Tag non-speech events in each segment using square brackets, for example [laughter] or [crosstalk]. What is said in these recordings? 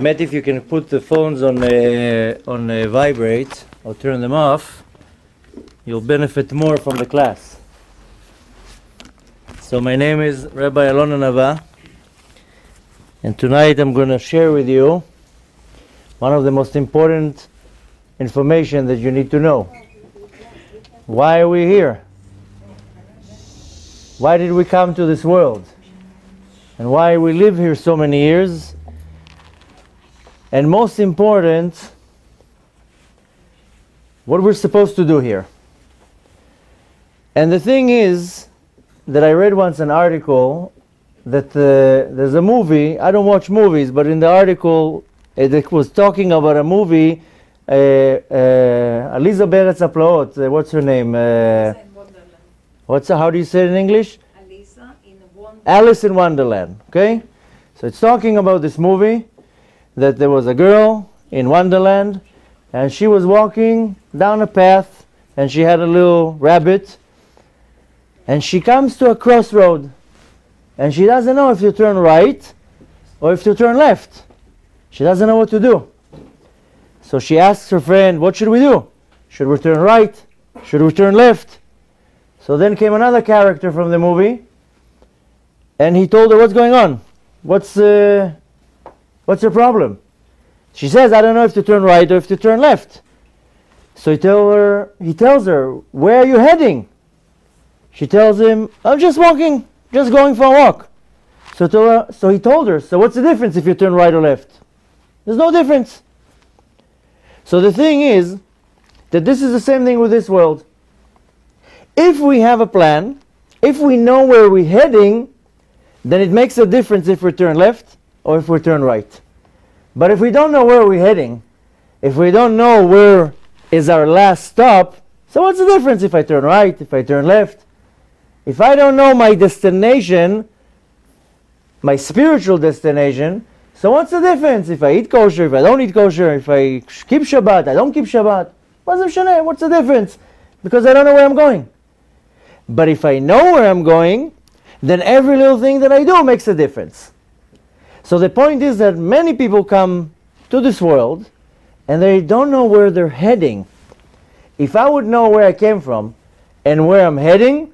Matt, if you can put the phones on uh, on uh, vibrate or turn them off, you'll benefit more from the class. So my name is Rabbi Alon Anava, and tonight I'm going to share with you one of the most important information that you need to know. Why are we here? Why did we come to this world? And why we live here so many years? And most important, what we're supposed to do here. And the thing is that I read once an article that uh, there's a movie, I don't watch movies, but in the article it was talking about a movie, uh, uh, Aliza Beretz Aplaot, uh, what's her name? Uh, what's how do you say it in English? Alisa in Wonderland. Alice in Wonderland. Okay, so it's talking about this movie that there was a girl in Wonderland, and she was walking down a path, and she had a little rabbit, and she comes to a crossroad, and she doesn't know if to turn right or if to turn left. She doesn't know what to do. So she asks her friend, "What should we do? Should we turn right? Should we turn left?" So then came another character from the movie, and he told her, "What's going on? What's uh, what's your problem?" She says, "I don't know if to turn right or if to turn left." So he tell her, he tells her, "Where are you heading?" She tells him, "I'm just walking, just going for a walk." So, so he told her, "So what's the difference if you turn right or left?" There's no difference. So the thing is that this is the same thing with this world. If we have a plan, if we know where we're heading, then it makes a difference if we turn left or if we turn right. But if we don't know where we're heading, if we don't know where is our last stop, so what's the difference if I turn right, if I turn left? If I don't know my destination, my spiritual destination, so what's the difference if I eat kosher, if I don't eat kosher, if I keep Shabbat, I don't keep Shabbat? What's the What's the difference? Because I don't know where I'm going. But if I know where I'm going, then every little thing that I do makes a difference. So the point is that many people come to this world and they don't know where they're heading. If I would know where I came from and where I'm heading,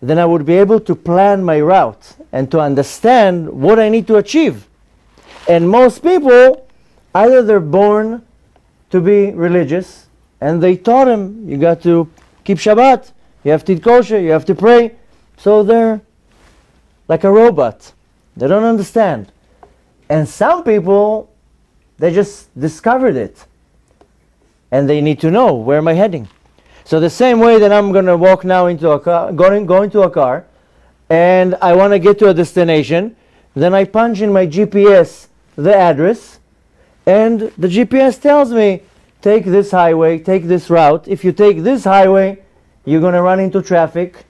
then I would be able to plan my route and to understand what I need to achieve. And most people, either they're born to be religious and they taught them you got to keep Shabbat, you have to eat kosher, you have to pray. So they're like a robot. They don't understand. And some people, they just discovered it. And they need to know where am I heading. So the same way that I'm going to walk now into a car, going, go into a car, and I want to get to a destination, then I punch in my GPS the address, and the GPS tells me, take this highway, take this route. If you take this highway, you're going to run into traffic.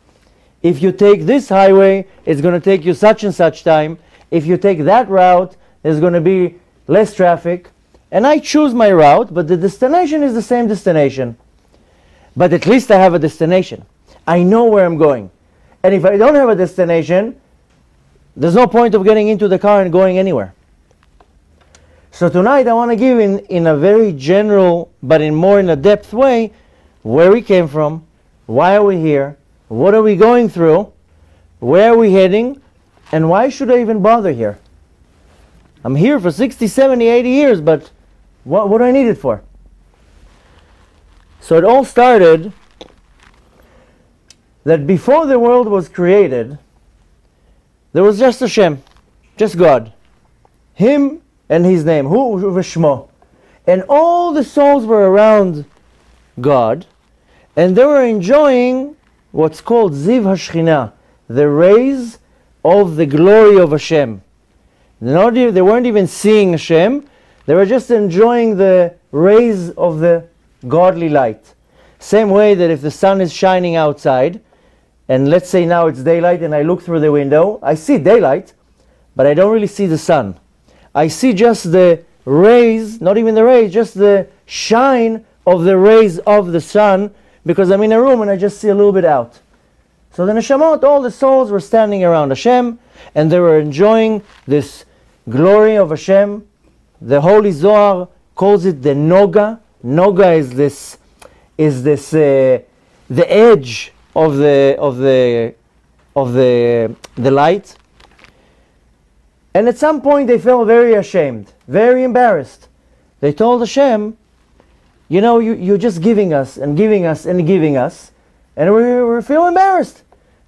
If you take this highway, it's going to take you such and such time. If you take that route, there's going to be less traffic. And I choose my route, but the destination is the same destination. But at least I have a destination. I know where I'm going. And if I don't have a destination, there's no point of getting into the car and going anywhere. So tonight I want to give in, in a very general, but in more in a depth way, where we came from, why are we here, what are we going through, where are we heading, and why should I even bother here? I'm here for 60, 70, 80 years, but what, what do I need it for? So it all started that before the world was created, there was just Hashem, just God. Him and his name, Hu Vishmo. And all the souls were around God, and they were enjoying what's called Ziv Hashchina, the rays of the glory of Hashem. Not, they weren't even seeing Hashem, they were just enjoying the rays of the godly light. Same way that if the sun is shining outside, and let's say now it's daylight and I look through the window, I see daylight, but I don't really see the sun. I see just the rays, not even the rays, just the shine of the rays of the sun because I'm in a room and I just see a little bit out. So the neshamot, all the souls were standing around Hashem and they were enjoying this glory of Hashem The Holy Zohar calls it the Noga. Noga is this, is this, uh, the edge of the of the of the the light. And at some point they felt very ashamed, very embarrassed. They told Hashem, you know, you, you're just giving us and giving us and giving us, and we we feel embarrassed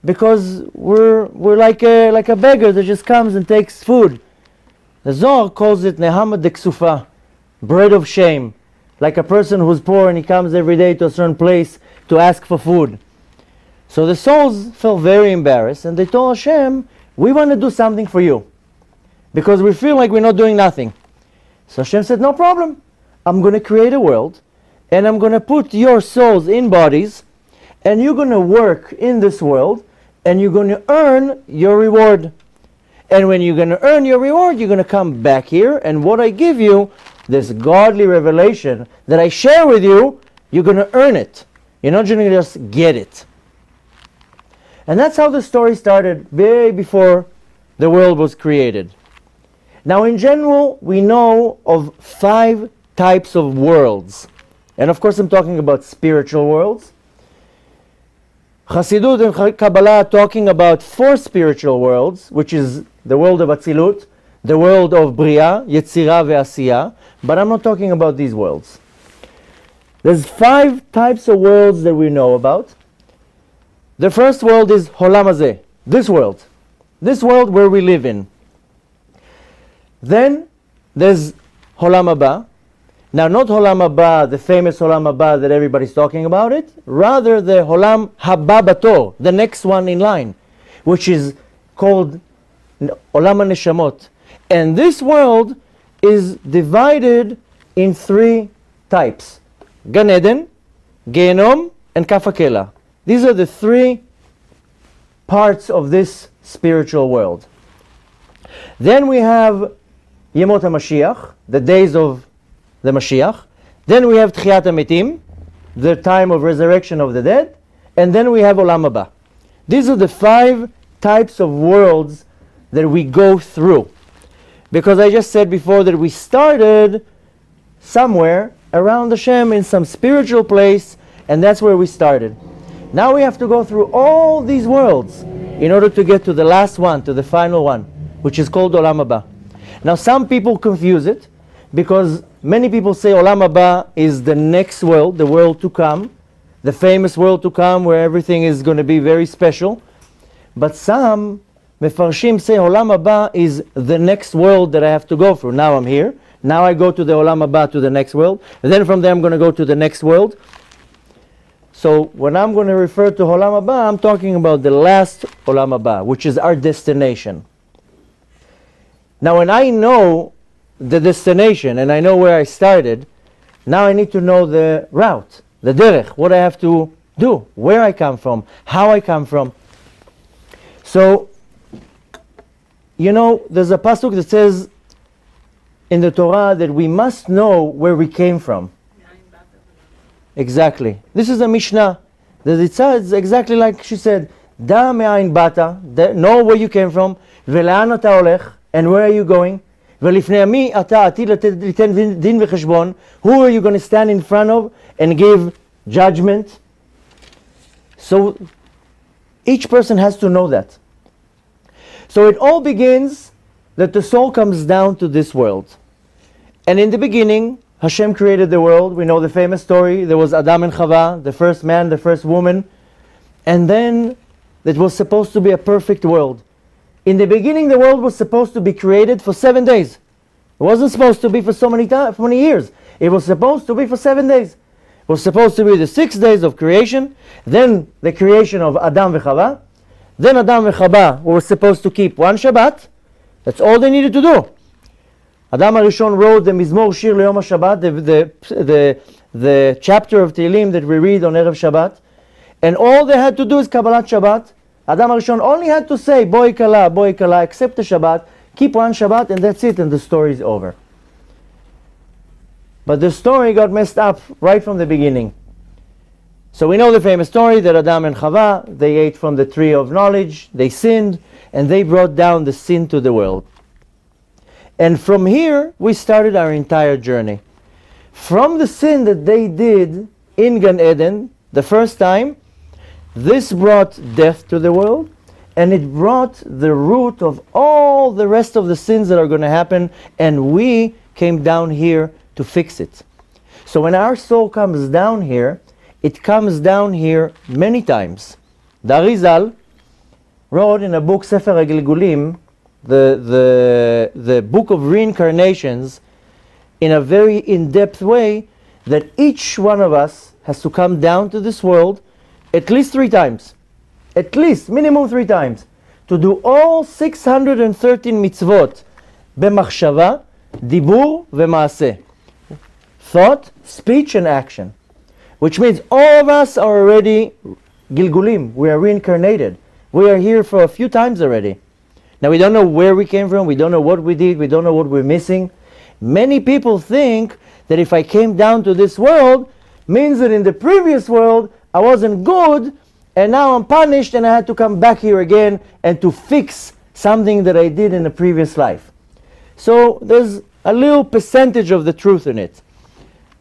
because we're we're like a like a beggar that just comes and takes food. The Zohar calls it Nehama Deksufa, bread of shame, like a person who's poor and he comes every day to a certain place to ask for food. So the souls felt very embarrassed and they told Hashem, we want to do something for you because we feel like we're not doing nothing. So Hashem said, no problem. I'm going to create a world and I'm going to put your souls in bodies and you're going to work in this world and you're going to earn your reward. And when you're going to earn your reward, you're going to come back here and what I give you, this godly revelation that I share with you, you're going to earn it. You're not going to just get it. And that's how the story started, way before the world was created. Now, in general, we know of five types of worlds. And of course, I'm talking about spiritual worlds. Chassidut and Kabbalah are talking about four spiritual worlds, which is the world of Atzilut, the world of Bria, Yetzirah ve'Asiyah, but I'm not talking about these worlds. There's five types of worlds that we know about. The first world is Holam Hazeh, this world, this world where we live in. Then there's Holam Haba. Now, not Holam the famous Holam that everybody's talking about it, rather the Holam Haba Bator, the next one in line, which is called Olam Neshamot. And this world is divided in three types. Gan Eden, Gehenom, and Kaf HaKela. These are the three parts of this spiritual world. Then we have Yemot HaMashiach, the days of the Mashiach. Then we have Tchiyat HaMetim, the time of resurrection of the dead. And then we have Olam Haba. These are the five types of worlds that we go through. Because I just said before that we started somewhere around Hashem in some spiritual place, and that's where we started. Now we have to go through all these worlds in order to get to the last one, to the final one, which is called Olam Haba. Now some people confuse it because many people say Olam Haba is the next world, the world to come, the famous world to come where everything is going to be very special. But some Mefarshim say Olam Haba is the next world that I have to go through. Now I'm here. Now I go to the Olam Haba to the next world. And then from there I'm going to go to the next world. So when I'm going to refer to Olam Haba, I'm talking about the last Olam Haba, which is our destination. Now when I know the destination and I know where I started, now I need to know the route, the derech, what I have to do, where I come from, how I come from. So, you know, there's a pasuk that says in the Torah that we must know where we came from. Exactly. This is a Mishnah. The Zitzah is exactly like she said. Da me'ain bata, know where you came from, ve'le'an ata olech, and where are you going? ולפני מי אתה עתיד ליתן דין וחשבון? Who are you going to stand in front of and give judgment? So each person has to know that. So it all begins that the soul comes down to this world. And in the beginning, Hashem created the world. We know the famous story. There was Adam and Chava, the first man, the first woman. And then it was supposed to be a perfect world. In the beginning, the world was supposed to be created for seven days. It wasn't supposed to be for so many time, for many years. It was supposed to be for seven days. It was supposed to be the six days of creation, then the creation of Adam and Chava. Then Adam and Chava were supposed to keep one Shabbat. That's all they needed to do. Adam HaRishon wrote the Mizmor Shir Le'Yom HaShabbat, the, the, the, the chapter of Tehillim that we read on Erev Shabbat. And all they had to do is Kabbalat Shabbat. Adam HaRishon only had to say, Boi Kala, Boi Kala, accept the Shabbat, keep one Shabbat, and that's it, and the story is over. But the story got messed up right from the beginning. So we know the famous story that Adam and Chava, they ate from the tree of knowledge, they sinned, and they brought down the sin to the world. And from here, we started our entire journey. From the sin that they did in Gan Eden the first time, this brought death to the world, and it brought the root of all the rest of the sins that are going to happen, and we came down here to fix it. So when our soul comes down here, it comes down here many times. The Arizal wrote in a book, Sefer HaGilgulim, the, the, the book of reincarnations, in a very in-depth way, that each one of us has to come down to this world at least three times. At least, minimum three times. To do all 613 mitzvot במחשבה, dibur v'maseh, Thought, speech and action. Which means all of us are already Gilgulim. We are reincarnated. We are here for a few times already. Now we don't know where we came from, we don't know what we did, we don't know what we're missing. Many people think that if I came down to this world, means that in the previous world I wasn't good and now I'm punished and I had to come back here again and to fix something that I did in a previous life. So there's a little percentage of the truth in it.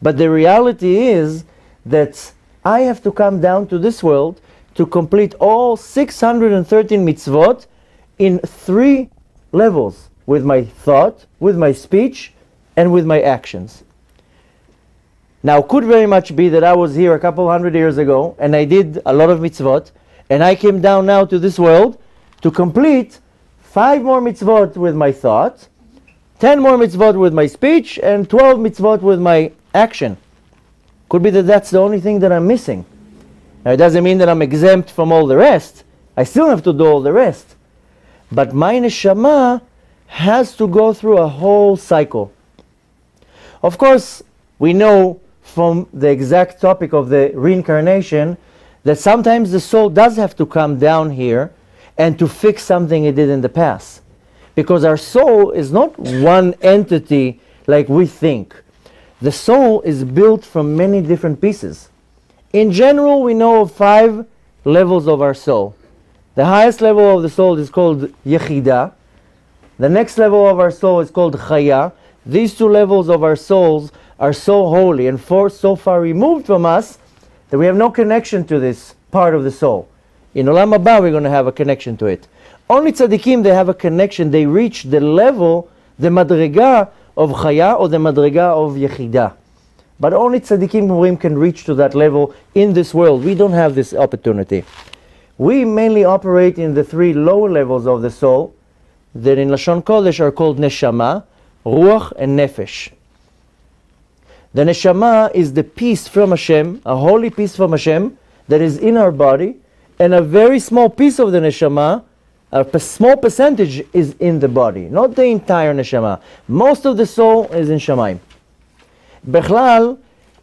But the reality is that I have to come down to this world to complete all 613 mitzvot in three levels with my thought, with my speech, and with my actions. Now, could very much be that I was here a couple hundred years ago and I did a lot of mitzvot, and I came down now to this world to complete five more mitzvot with my thought, 10 more mitzvot with my speech, and 12 mitzvot with my action. Could be that that's the only thing that I'm missing. Now, it doesn't mean that I'm exempt from all the rest. I still have to do all the rest. But my neshama has to go through a whole cycle. Of course, we know from the exact topic of the reincarnation that sometimes the soul does have to come down here and to fix something it did in the past. Because our soul is not one entity like we think. The soul is built from many different pieces. In general, we know of five levels of our soul. The highest level of the soul is called Yechida. The next level of our soul is called Chaya. These two levels of our souls are so holy and for, so far removed from us that we have no connection to this part of the soul. In Olam Haba, we're going to have a connection to it. Only tzaddikim, they have a connection. They reach the level, the madrega of chaya or the madrega of yechida. But only tzaddikim gmurim can reach to that level in this world. We don't have this opportunity. We mainly operate in the three lower levels of the soul that in Lashon Kodesh are called neshama, ruach, and nefesh. The neshama is the piece from Hashem, a holy piece from Hashem that is in our body, and a very small piece of the neshama, a small percentage is in the body, not the entire neshama. Most of the soul is in Shemaim. Bechlal,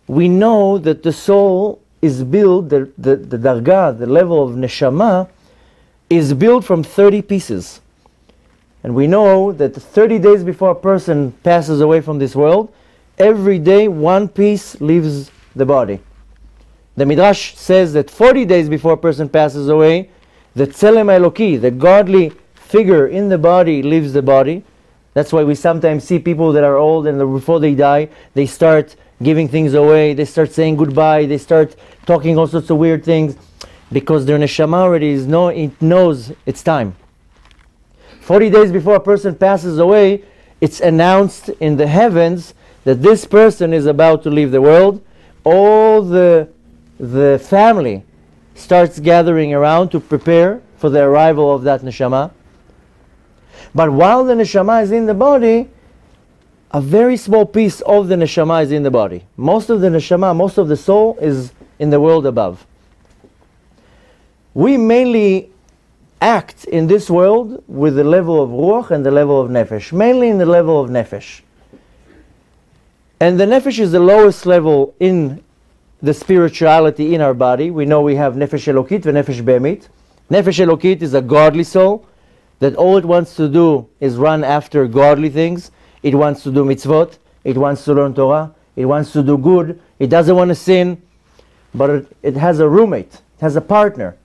we know that the soul is built, the, the, the darga, the level of neshama, is built from 30 pieces. And we know that 30 days before a person passes away from this world, every day one piece leaves the body. The Midrash says that 40 days before a person passes away, the Tselem Eloki, the godly figure in the body, leaves the body. That's why we sometimes see people that are old and before they die, they start giving things away, they start saying goodbye, they start talking all sorts of weird things because their neshama already is know, it knows it's time. 40 days before a person passes away, it's announced in the heavens that this person is about to leave the world. All the, the family starts gathering around to prepare for the arrival of that neshama. But while the neshama is in the body, a very small piece of the neshama is in the body. Most of the neshama, most of the soul is in the world above. We mainly act in this world with the level of ruach and the level of nefesh, mainly in the level of nefesh. And the nefesh is the lowest level in the spirituality in our body. We know we have nefesh elokit and nefesh behemit. Nefesh elokit is a godly soul that all it wants to do is run after godly things. It wants to do mitzvot. It wants to learn Torah. It wants to do good. It doesn't want to sin. But it, it has a roommate. It has a partner.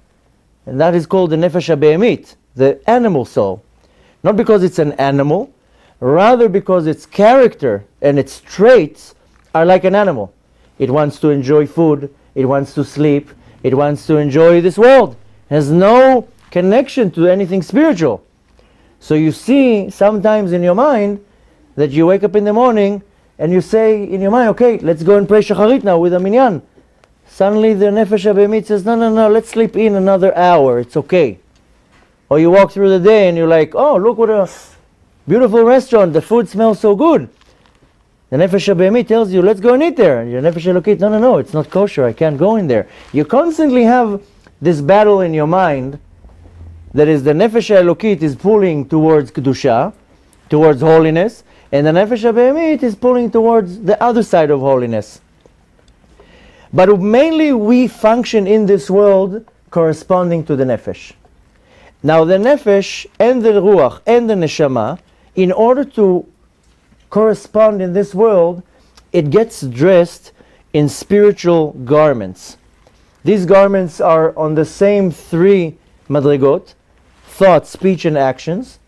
And that is called the nefesh behemit, the animal soul. Not because it's an animal, rather because its character and its traits are like an animal. It wants to enjoy food, it wants to sleep, it wants to enjoy this world. It has no connection to anything spiritual. So you see sometimes in your mind that you wake up in the morning and you say in your mind, okay, let's go and pray shacharit now with a minyan. Suddenly the nefesh abemit says, no, no, no, let's sleep in another hour. It's okay. Or you walk through the day and you're like, oh, look what a beautiful restaurant. The food smells so good. The nefesh abemit tells you, let's go and eat there. And your nefesh elokit, no, no, no, it's not kosher. I can't go in there. You constantly have this battle in your mind that is the nefesh elokit is pulling towards kedusha, towards holiness, and the nefesh abemit is pulling towards the other side of holiness. But mainly we function in this world corresponding to the nefesh. Now the nefesh and the ruach and the neshama, in order to correspond in this world, it gets dressed in spiritual garments. These garments are on the same three madrigot, thought, speech, and actions,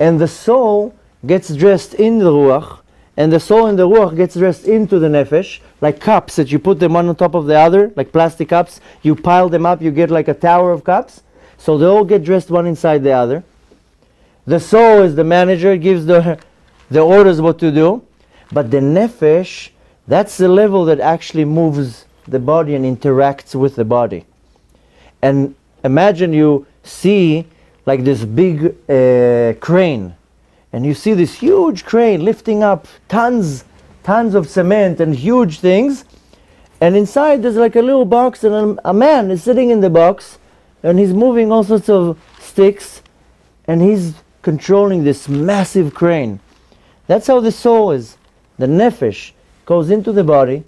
and the soul gets dressed in the ruach, and the soul in the ruach gets dressed into the nefesh, like cups that you put them one on top of the other, like plastic cups. You pile them up, you get like a tower of cups. So they all get dressed one inside the other. The soul is the manager, gives the, the orders what to do. But the nefesh, that's the level that actually moves the body and interacts with the body. And imagine you see like this big uh, crane and you see this huge crane lifting up tons, tons of cement and huge things. And inside there's like a little box, and a, a man is sitting in the box, and he's moving all sorts of sticks, and he's controlling this massive crane. That's how the soul is. The nefesh goes into the body,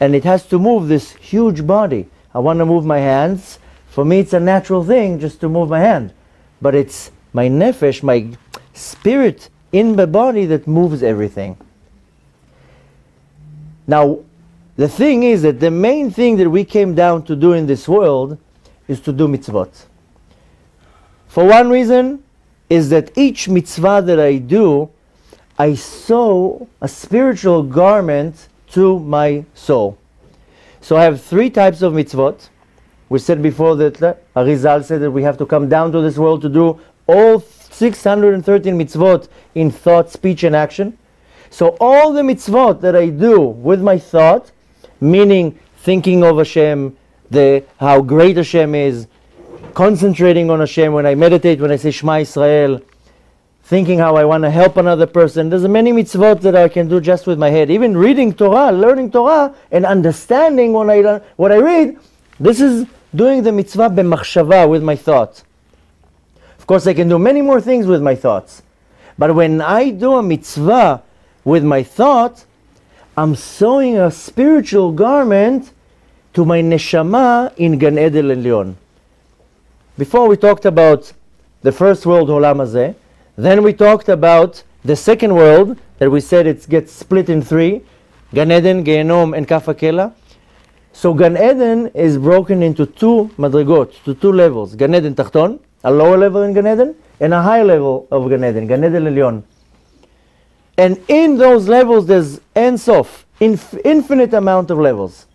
and it has to move this huge body. I want to move my hands. For me, it's a natural thing just to move my hand. But it's my nefesh, my spirit in the body that moves everything. Now, the thing is that the main thing that we came down to do in this world is to do mitzvot. For one reason is that each mitzvah that I do, I sew a spiritual garment to my soul. So I have three types of mitzvot. We said before that uh, Arizal said that we have to come down to this world to do all 613 mitzvot in thought, speech, and action. So all the mitzvot that I do with my thought, meaning thinking of Hashem, the how great Hashem is, concentrating on Hashem when I meditate, when I say Shema Israel, thinking how I want to help another person. There's many mitzvot that I can do just with my head. Even reading Torah, learning Torah, and understanding when I what I read. This is doing the mitzvah b'machshava with my thoughts. Of course, I can do many more things with my thoughts. But when I do a mitzvah with my thought, I'm sewing a spiritual garment to my neshama in Gan Eden Elyon. Before we talked about the first world, Olam Hazeh, then we talked about the second world that we said it gets split in three, Gan Eden, Gehenom, and Kaf HaKela. So Gan Eden is broken into two madrigot, to two levels, Gan Eden Tachton, a lower level in Gan Eden and a higher level of Gan Eden, Gan Eden Elyon. And in those levels, there's Ein Sof, inf- infinite amount of levels.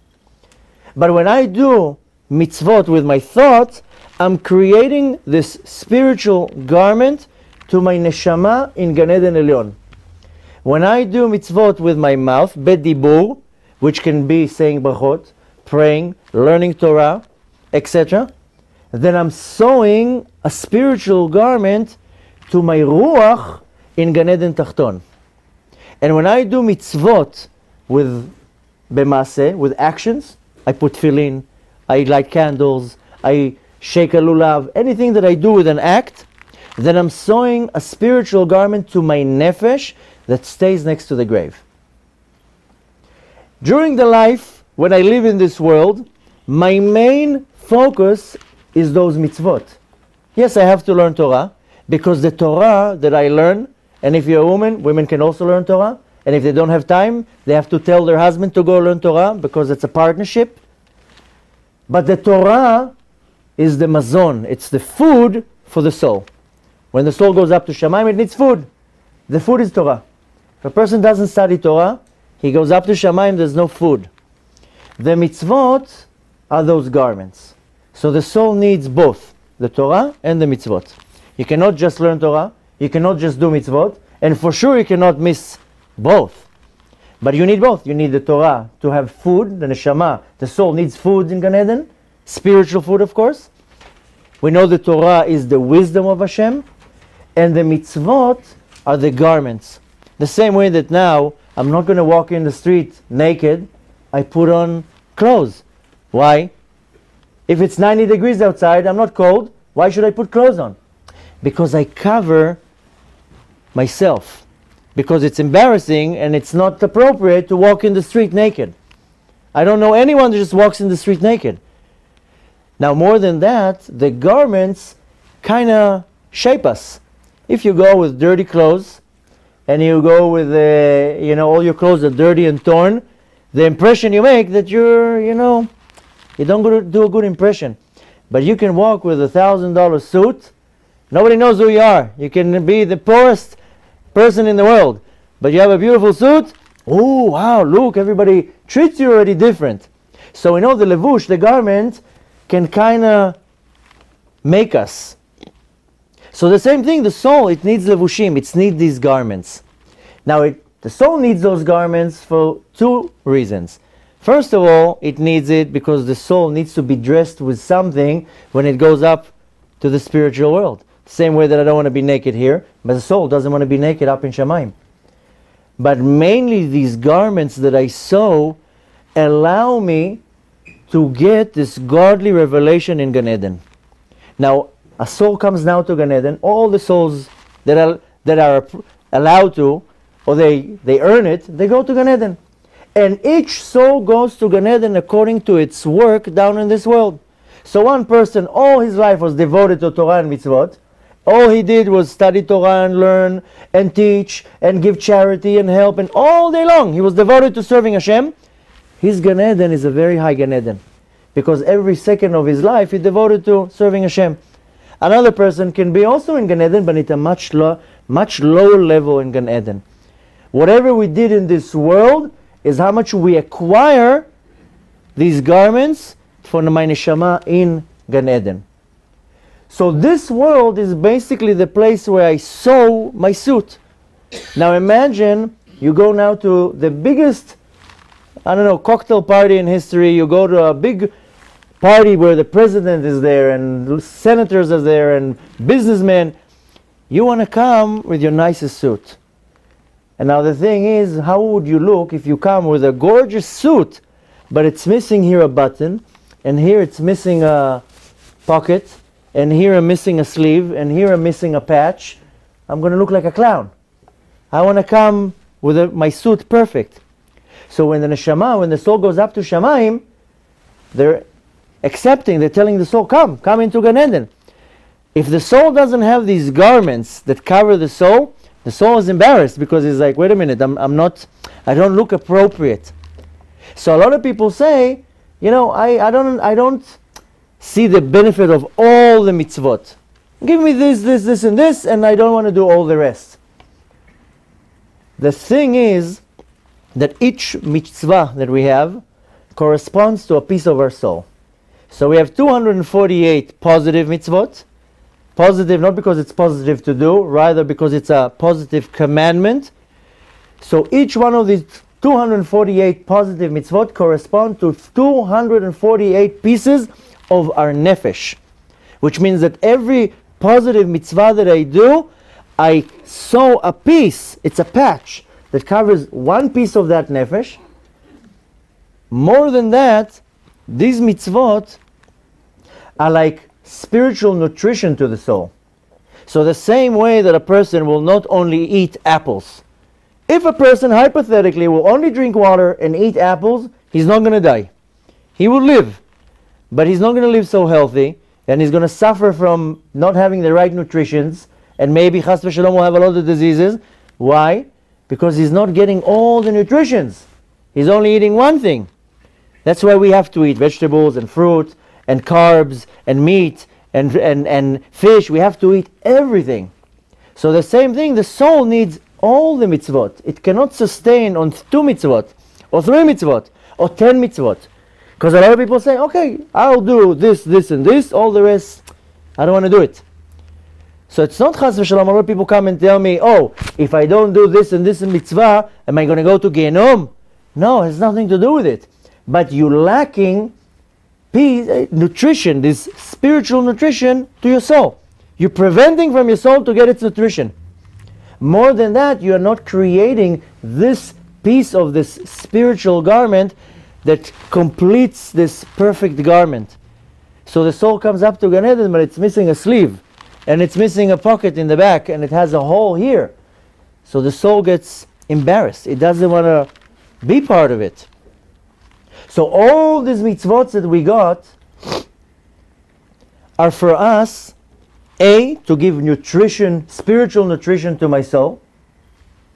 But when I do mitzvot with my thoughts, I'm creating this spiritual garment to my neshama in Gan Eden Elyon. When I do mitzvot with my mouth, bedibur, which can be saying brachot, praying, learning Torah, etc., then I'm sewing a spiritual garment to my ruach in Gan Eden Tachton. And when I do mitzvot with bemase, with actions, I put tefillin, I light candles, I shake a lulav, anything that I do with an act, then I'm sewing a spiritual garment to my nefesh that stays next to the grave. During the life, when I live in this world, my main focus is those mitzvot. Yes, I have to learn Torah because the Torah that I learn, and if you're a woman, women can also learn Torah. And if they don't have time, they have to tell their husband to go learn Torah because it's a partnership. But the Torah is the mazon, it's the food for the soul. When the soul goes up to Shemaim, it needs food. the food is Torah. If a person doesn't study Torah, he goes up to Shamayim, there's no food. The mitzvot are those garments. So the soul needs both the Torah and the mitzvot. You cannot just learn Torah, you cannot just do mitzvot, and for sure you cannot miss both. But you need both. You need the Torah to have food, the neshama, the soul needs food in Gan Eden, spiritual food, of course. We know the Torah is the wisdom of Hashem, and the mitzvot are the garments. The same way that now I'm not going to walk in the street naked, I put on clothes. Why? If it's 90 degrees outside, I'm not cold, why should I put clothes on? Because I cover myself. Because it's embarrassing and it's not appropriate to walk in the street naked. I don't know anyone that just walks in the street naked. Now, more than that, the garments kind of shape us. If you go with dirty clothes and you go with, uh, you know, all your clothes are dirty and torn, the impression you make that you're, you know, you don't do a good impression. But you can walk with a thousand dollar suit. Nobody knows who you are. You can be the poorest person in the world, but you have a beautiful suit. Oh wow! Look, everybody treats you already different. So we know the levush, the garment, can kind of make us. So the same thing, the soul, it needs levushim. It needs these garments. Now, it, the soul needs those garments for two reasons. First of all, it needs it because the soul needs to be dressed with something when it goes up to the spiritual world. Same way that I don't want to be naked here, but the soul doesn't want to be naked up in Shemaim. But mainly these garments that I sew allow me to get this godly revelation in Gan Eden. Now, a soul comes now to Gan Eden, all the souls that are, that are allowed to, or they, they earn it, they go to Gan Eden. And each soul goes to Gan Eden according to its work down in this world. So one person, all his life was devoted to Torah and mitzvot. All he did was study Torah and learn and teach and give charity and help. And all day long he was devoted to serving Hashem. His Gan Eden is a very high Gan Eden. Because every second of his life he devoted to serving Hashem. Another person can be also in Gan Eden, but at a much, lo- much lower level in Gan Eden. Whatever we did in this world, is how much we acquire these garments for my neshama in Gan Eden. So this world is basically the place where I sew my suit. Now imagine you go now to the biggest, I don't know, cocktail party in history. You go to a big party where the president is there and senators are there and businessmen. You want to come with your nicest suit. And now the thing is, how would you look if you come with a gorgeous suit, but it's missing here a button, and here it's missing a pocket, and here I'm missing a sleeve, and here I'm missing a patch. I'm going to look like a clown. I want to come with a, my suit perfect. So when the neshama, when the soul goes up to Shamaim, they're accepting, they're telling the soul, come, come into Gan Eden. If the soul doesn't have these garments that cover the soul, the soul is embarrassed because he's like, wait a minute, I'm, I'm not, I don't look appropriate. So a lot of people say, you know, I, I don't, I don't see the benefit of all the mitzvot. Give me this, this, this, and this, and I don't want to do all the rest. The thing is that each mitzvah that we have corresponds to a piece of our soul. So we have 248 positive mitzvot, Positive not because it's positive to do, rather because it's a positive commandment. So each one of these 248 positive mitzvot correspond to 248 pieces of our nefesh. Which means that every positive mitzvah that I do, I sew a piece, it's a patch that covers one piece of that nefesh. More than that, these mitzvot are like spiritual nutrition to the soul. So, the same way that a person will not only eat apples, if a person hypothetically will only drink water and eat apples, he's not going to die. He will live, but he's not going to live so healthy, and he's going to suffer from not having the right nutritions, and maybe Chas v'shalom will have a lot of diseases. Why? Because he's not getting all the nutritions. He's only eating one thing. That's why we have to eat vegetables and fruit and carbs and meat and, and, and fish. We have to eat everything. So the same thing, the soul needs all the mitzvot. It cannot sustain on two mitzvot, or three mitzvot, or ten mitzvot. Because a lot of people say, okay, I'll do this, this, and this, all the rest, I don't want to do it. So it's not chas v'shalom. A lot of people come and tell me, oh, if I don't do this and this and mitzvah, am I going to go to Gehenom? No, it has nothing to do with it. But you're lacking peace, uh, nutrition, this spiritual nutrition to your soul. You're preventing from your soul to get its nutrition. More than that, you are not creating this piece of this spiritual garment that completes this perfect garment. So the soul comes up to Gan Eden, but it's missing a sleeve, and it's missing a pocket in the back, and it has a hole here. So the soul gets embarrassed. It doesn't want to be part of it. So all these mitzvot that we got are for us, A, to give nutrition, spiritual nutrition to my soul.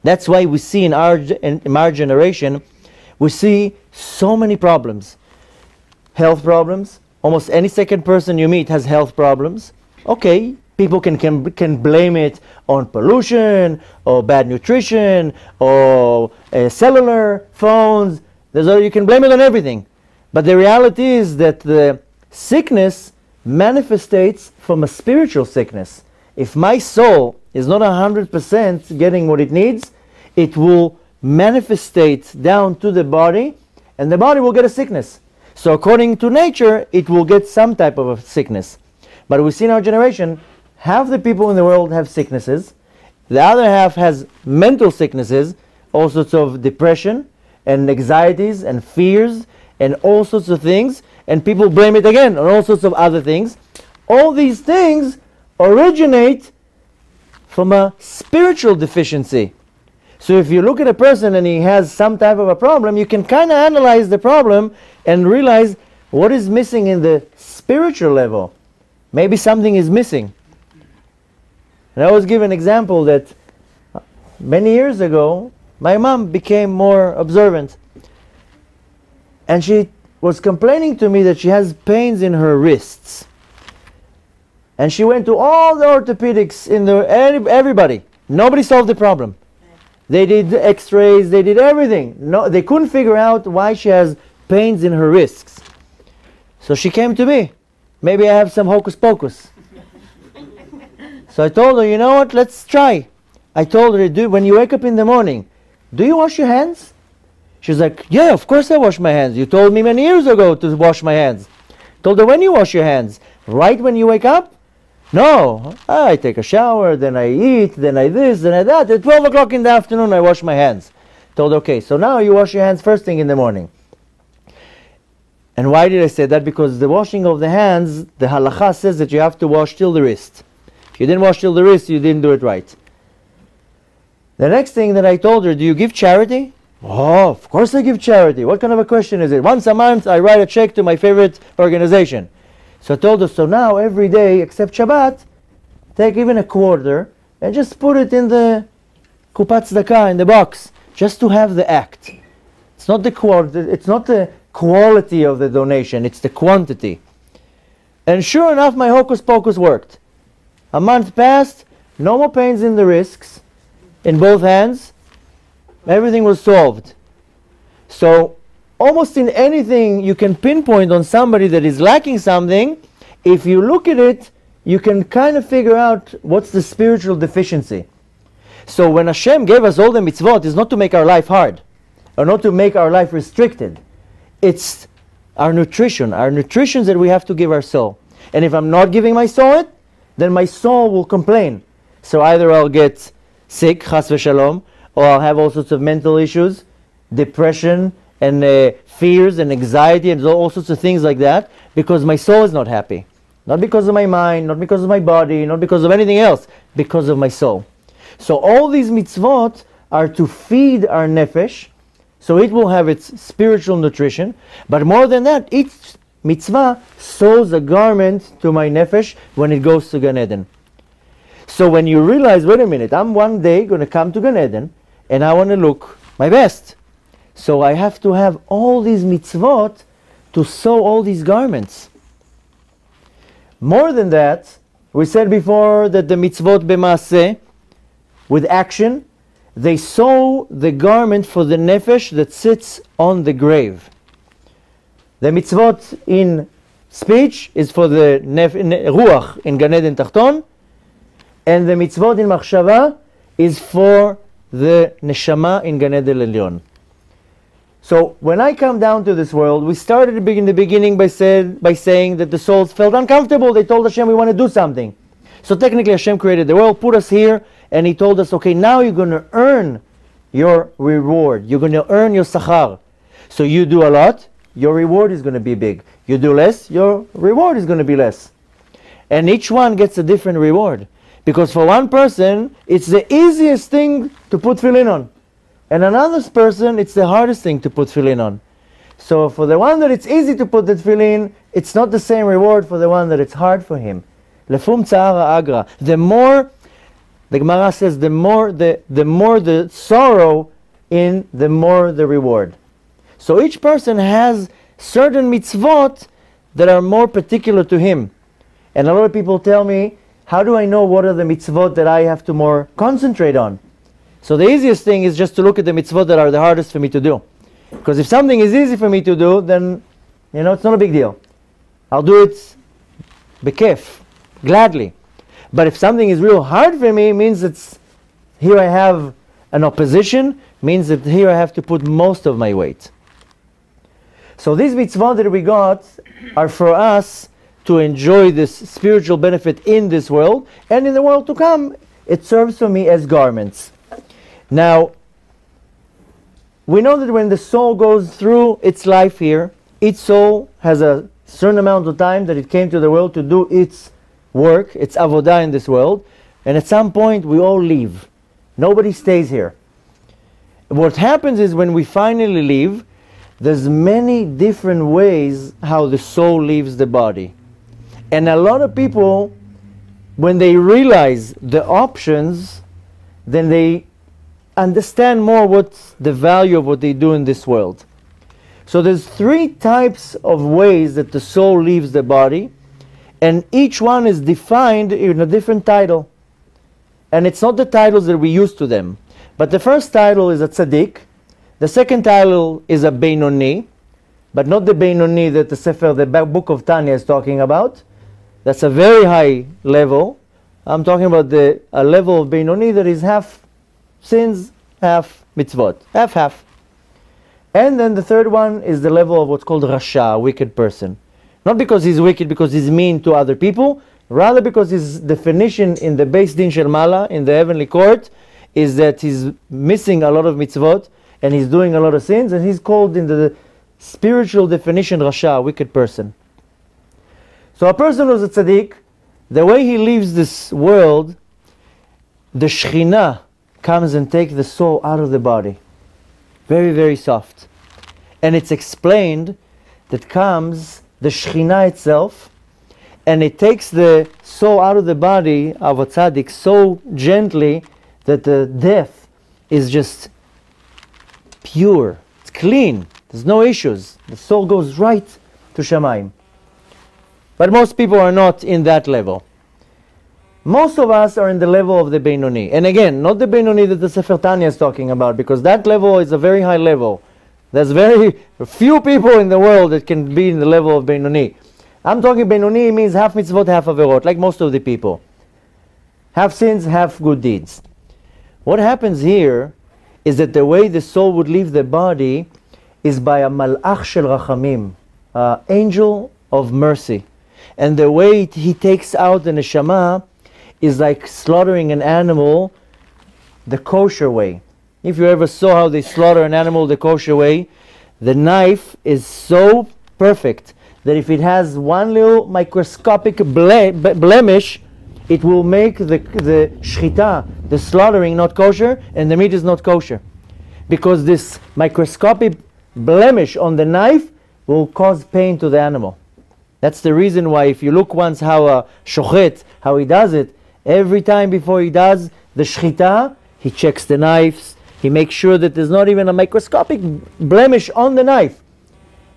That's why we see in our, in our generation, we see so many problems. Health problems. Almost any second person you meet has health problems. Okay, people can, can, can blame it on pollution or bad nutrition or uh, cellular phones. There's you can blame it on everything. But the reality is that the sickness manifestates from a spiritual sickness. If my soul is not 100% getting what it needs, it will manifestate down to the body and the body will get a sickness. So according to nature, it will get some type of a sickness. But we see in our generation, half the people in the world have sicknesses, the other half has mental sicknesses, all sorts of depression and anxieties and fears and all sorts of things, and people blame it again on all sorts of other things. All these things originate from a spiritual deficiency. So if you look at a person and he has some type of a problem, you can kind of analyze the problem and realize what is missing in the spiritual level. Maybe something is missing. And I always give an example that many years ago, my mom became more observant. And she was complaining to me that she has pains in her wrists. And she went to all the orthopedics in the everybody. Nobody solved the problem. They did x-rays, they did everything. No, they couldn't figure out why she has pains in her wrists. So she came to me. Maybe I have some hocus pocus. so I told her, you know what, let's try. I told her, do when you wake up in the morning, do you wash your hands? She's like, yeah, of course I wash my hands. You told me many years ago to wash my hands. Told her, when you wash your hands? Right when you wake up? No, I take a shower, then I eat, then I this, then I that. At 12 o'clock in the afternoon, I wash my hands. Told, her okay, so now you wash your hands first thing in the morning. And why did I say that? Because the washing of the hands, the halacha says that you have to wash till the wrist. If you didn't wash till the wrist, you didn't do it right. The next thing that I told her, do you give charity? Oh, of course I give charity. What kind of a question is it? Once a month, I write a check to my favorite organization. So I told her, so now every day except Shabbat, take even a quarter and just put it in the kupat tzedakah, in the box, just to have the act. It's not the quality, it's not the quality of the donation, it's the quantity. And sure enough, my hocus pocus worked. A month passed, no more pains in the wrists, in both hands, everything was solved. So almost in anything you can pinpoint on somebody that is lacking something, if you look at it, you can kind of figure out what's the spiritual deficiency. So when Hashem gave us all the mitzvot, it's not to make our life hard, or not to make our life restricted. It's our nutrition, our nutrition that we have to give our soul. And if I'm not giving my soul it, then my soul will complain. So either I'll get sick, chas v'shalom, or I'll have all sorts of mental issues, depression, and uh, fears and anxiety and all sorts of things like that because my soul is not happy. Not because of my mind, not because of my body, not because of anything else, because of my soul. So all these mitzvot are to feed our nefesh, so it will have its spiritual nutrition. But more than that, each mitzvah sews a garment to my nefesh when it goes to Gan Eden. So when you realize, wait a minute, I'm one day going to come to Gan Eden, and I want to look my best. So I have to have all these mitzvot to sew all these garments. More than that, we said before that the mitzvot b'maaseh, with action, they sew the garment for the nefesh that sits on the grave. The mitzvot in speech is for the nef- ne- ruach in Gan Eden Tachton, and the mitzvot in machshava is for the neshama in Gan Eden. So when I come down to this world, we started in the beginning by, said, by saying that the souls felt uncomfortable. They told Hashem, we want to do something. So technically Hashem created the world, put us here, and He told us, okay, now you're going to earn your reward. You're going to earn your sachar. So you do a lot, your reward is going to be big. You do less, your reward is going to be less. And each one gets a different reward. Because for one person, it's the easiest thing to put tefillin on. And another person, it's the hardest thing to put tefillin on. So for the one that it's easy to put the tefillin, it's not the same reward for the one that it's hard for him. Lefum tzara agra. The more, the Gemara says, the more the, the more the sorrow in, the more the reward. So each person has certain mitzvot that are more particular to him. And a lot of people tell me, how do I know what are the mitzvot that I have to more concentrate on? So the easiest thing is just to look at the mitzvot that are the hardest for me to do. Because if something is easy for me to do, then, you know, it's not a big deal. I'll do it bekef, gladly. But if something is real hard for me, it means it's, here I have an opposition, means that here I have to put most of my weight. So these mitzvot that we got are for us to enjoy this spiritual benefit in this world, and in the world to come, it serves for me as garments. Now, we know that when the soul goes through its life here, each soul has a certain amount of time that it came to the world to do its work, its avodah in this world, and at some point we all leave. Nobody stays here. What happens is when we finally leave, there's many different ways how the soul leaves the body. And a lot of people, when they realize the options, then they understand more what's the value of what they do in this world. So there's three types of ways that the soul leaves the body, and each one is defined in a different title. And it's not the titles that we use to them. But the first title is a tzaddik, the second title is a Beinoni, but not the Beinoni that the Sefer, the book of Tanya is talking about. That's a very high level. I'm talking about the a level of Beinoni that is half sins, half mitzvot, half half. And then the third one is the level of what's called Rasha, wicked person. Not because he's wicked, because he's mean to other people, rather because his definition in the Beis Din Shel in the heavenly court, is that he's missing a lot of mitzvot and he's doing a lot of sins, and he's called in the spiritual definition Rasha, wicked person. So a person who's a tzaddik, the way he leaves this world, the Shekhinah comes and takes the soul out of the body. Very, very soft. And it's explained that comes the Shekhinah itself, and it takes the soul out of the body of a tzaddik so gently that the death is just pure, it's clean, there's no issues. The soul goes right to Shemaim. But most people are not in that level. Most of us are in the level of the Beinoni. And again, not the Beinoni that the Sefer Tanya is talking about, because that level is a very high level. There's very [laughs] few people in the world that can be in the level of Beinoni. I'm talking Beinoni means half mitzvot, half averot, like most of the people. Half sins, half good deeds. What happens here is that the way the soul would leave the body is by a malach shel rachamim, uh, angel of mercy. And the way he takes out the neshama is like slaughtering an animal the kosher way. If you ever saw how they slaughter an animal the kosher way, the knife is so perfect that if it has one little microscopic ble- blemish, it will make the, the shchita, the slaughtering, not kosher, and the meat is not kosher. Because this microscopic blemish on the knife will cause pain to the animal. That's the reason why if you look once how a shochet, how he does it, every time before he does the shchita, he checks the knives, he makes sure that there's not even a microscopic blemish on the knife.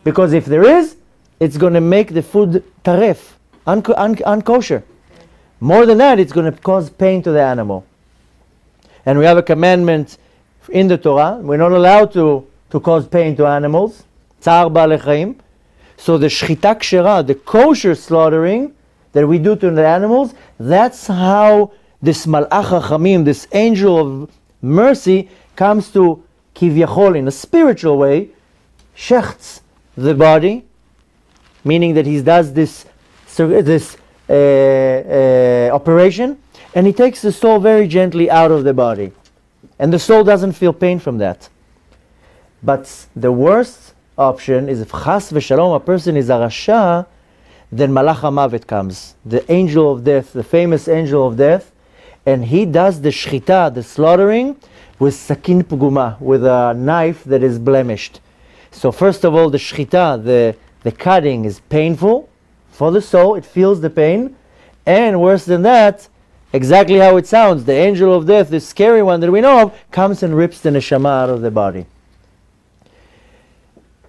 Because if there is, it's going to make the food taref, unkosher. Un- un- More than that, it's going to cause pain to the animal. And we have a commandment in the Torah. We're not allowed to, to cause pain to animals. Tsar Ba'alei So the Shchita Kshera, the kosher slaughtering that we do to the animals, that's how this Malach HaRachamim, this angel of mercy, comes to Kivyachol in a spiritual way, shechts the body, meaning that he does this, this uh, uh, operation, and he takes the soul very gently out of the body. And the soul doesn't feel pain from that. But the worst option is if chas v'shalom, a person is a rasha, then malach hamavet comes, the angel of death, the famous angel of death, and he does the shchita, the slaughtering, with sakin puguma, with a knife that is blemished. So first of all, the shchita, the, the cutting is painful for the soul, it feels the pain, and worse than that, exactly how it sounds, the angel of death, the scary one that we know of, comes and rips the neshama out of the body.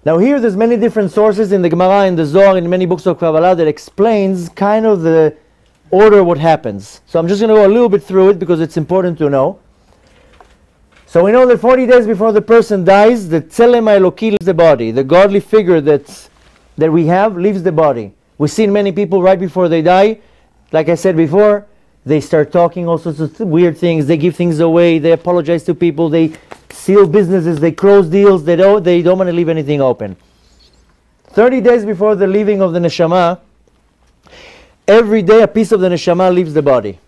Now here there's many different sources in the Gemara, in the Zohar, in many books of Kabbalah that explains kind of the order what happens. So I'm just going to go a little bit through it because it's important to know. So we know that 40 days before the person dies, the Tzelem Eloki leaves the body. The godly figure that, that we have leaves the body. We've seen many people right before they die, like I said before, they start talking all sorts of weird things. They give things away. They apologize to people. They seal businesses. They close deals. They don't, they don't want to leave anything open. 30 days before the leaving of the neshama, every day a piece of the neshama leaves the body.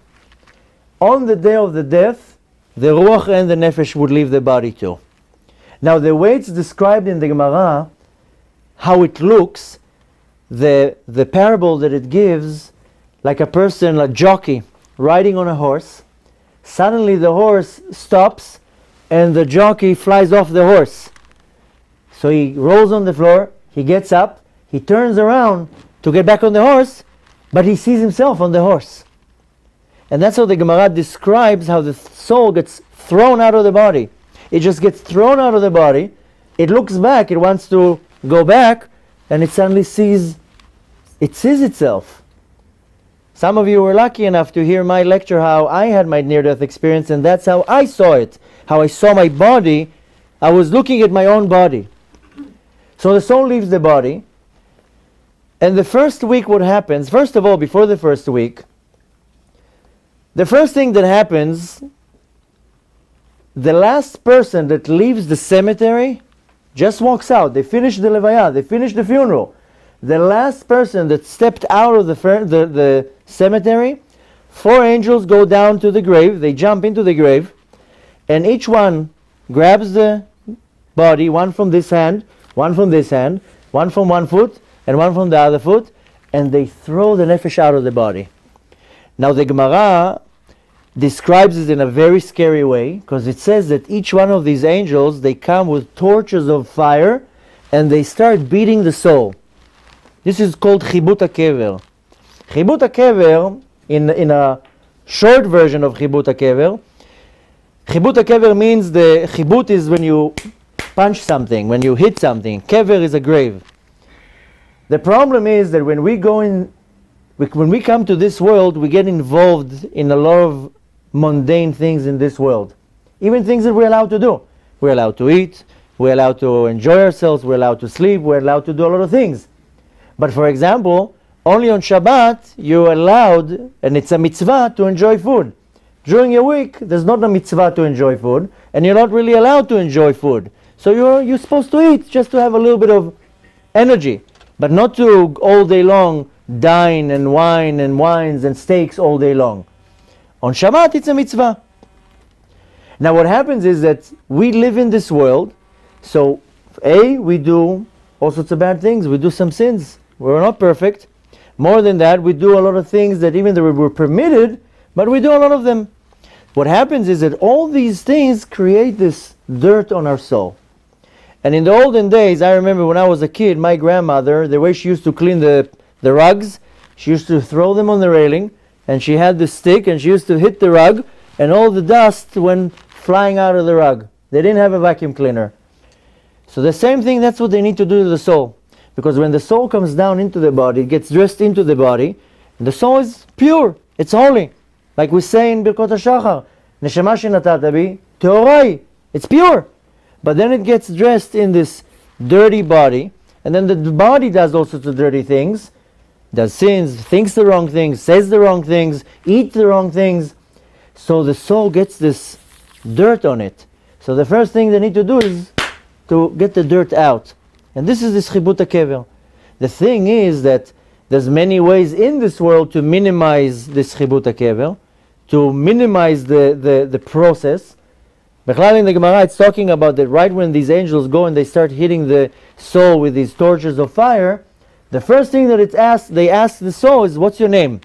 On the day of the death, the ruach and the nefesh would leave the body too. Now, the way it's described in the Gemara, how it looks, the, the parable that it gives, like a person, a jockey, riding on a horse. Suddenly the horse stops and the jockey flies off the horse. So he rolls on the floor, he gets up, he turns around to get back on the horse, but he sees himself on the horse. And that's how the Gemara describes how the soul gets thrown out of the body. It just gets thrown out of the body, it looks back, it wants to go back, and it suddenly sees, it sees itself. Some of you were lucky enough to hear my lecture how I had my near death experience, and that's how I saw it. How I saw my body. I was looking at my own body. So the soul leaves the body. And the first week, what happens, first of all, before the first week, the first thing that happens, the last person that leaves the cemetery just walks out. They finish the levaya, they finish the funeral. The last person that stepped out of the, the, the cemetery, four angels go down to the grave, they jump into the grave, and each one grabs the body, one from this hand, one from this hand, one from one foot, and one from the other foot, and they throw the nefesh out of the body. Now the Gemara describes it in a very scary way because it says that each one of these angels they come with torches of fire and they start beating the soul. This is called chibut kever. Chibut HaKever, in, in a short version of Chibut HaKever, Chibut HaKever means the Chibut is when you punch something, when you hit something. Kever is a grave. The problem is that when we go in, when we come to this world, we get involved in a lot of mundane things in this world. Even things that we're allowed to do. We're allowed to eat, we're allowed to enjoy ourselves, we're allowed to sleep, we're allowed to do a lot of things. But for example, only on Shabbat you're allowed, and it's a mitzvah, to enjoy food. During your week, there's not a mitzvah to enjoy food, and you're not really allowed to enjoy food. So you're, you're supposed to eat just to have a little bit of energy, but not to all day long dine and wine and wines and steaks all day long. On Shabbat, it's a mitzvah. Now, what happens is that we live in this world, so A, we do all sorts of bad things, we do some sins. We're not perfect. More than that, we do a lot of things that even though we're permitted, but we do a lot of them. What happens is that all these things create this dirt on our soul. And in the olden days, I remember when I was a kid, my grandmother, the way she used to clean the, the rugs, she used to throw them on the railing, and she had the stick, and she used to hit the rug, and all the dust went flying out of the rug. They didn't have a vacuum cleaner. So the same thing, that's what they need to do to the soul. Because when the soul comes down into the body, it gets dressed into the body, the soul is pure, it's holy. Like we say in Birkot HaShachar, Neshama shenatata bi, teorai, It's pure. But then it gets dressed in this dirty body, and then the body does all sorts of dirty things, does sins, thinks the wrong things, says the wrong things, eats the wrong things. So the soul gets this dirt on it. So the first thing they need to do is to get the dirt out. And this is the chibut kever. The thing is that there's many ways in this world to minimize this chibut kever, to minimize the, the, the process. Bechlal in the Gemara, it's talking about that right when these angels go and they start hitting the soul with these torches of fire, the first thing that it's asked, they ask the soul is, "What's your name?"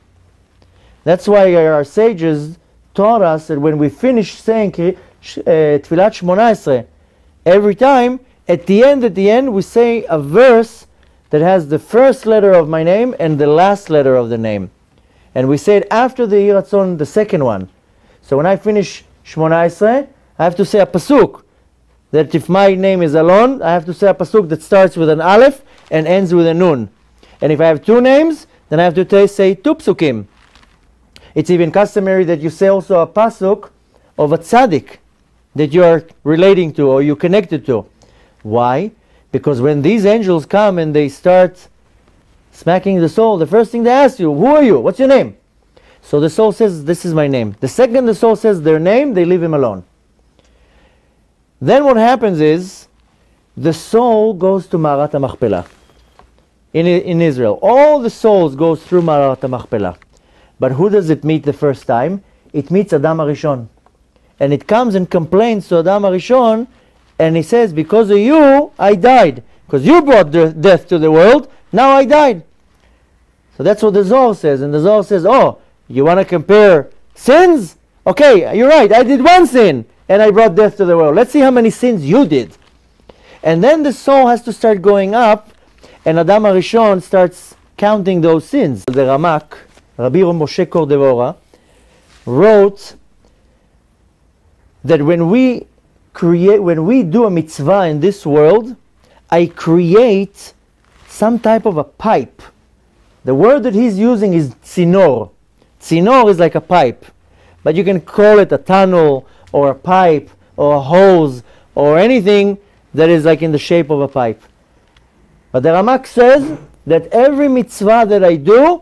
That's why our sages taught us that when we finish saying uh, Tfilat Shmona every time at the end, at the end, we say a verse that has the first letter of my name and the last letter of the name, and we say it after the Yiratzon, the second one. So when I finish Shmona Esrei, I have to say a pasuk. That if my name is Alon, I have to say a pasuk that starts with an aleph and ends with a nun. And if I have two names, then I have to say two psukim. It's even customary that you say also a pasuk of a tzaddik that you are relating to or you connected to. Why? Because when these angels come and they start smacking the soul, the first thing they ask you, who are you? What's your name? So the soul says, this is my name. The second the soul says their name, they leave him alone. Then what happens is the soul goes to Me'arat HaMachpelah in, in Israel. All the souls goes through Me'arat HaMachpelah. But who does it meet the first time? It meets Adam HaRishon. And it comes and complains to Adam HaRishon and he says, because of you, I died. Because you brought de- death to the world, now I died. So that's what the Zohar says. And the Zohar says, oh, you want to compare sins? Okay, you're right. I did one sin and I brought death to the world. Let's see how many sins you did. And then the soul has to start going up and Adam HaRishon starts counting those sins. The Ramak, Rabbi Moshe Cordovero, wrote that when we create, when we do a mitzvah in this world, I create some type of a pipe. The word that he's using is tzinor. Tzinor is like a pipe, but you can call it a tunnel or a pipe or a hose or anything that is like in the shape of a pipe. But the Ramak says that every mitzvah that I do,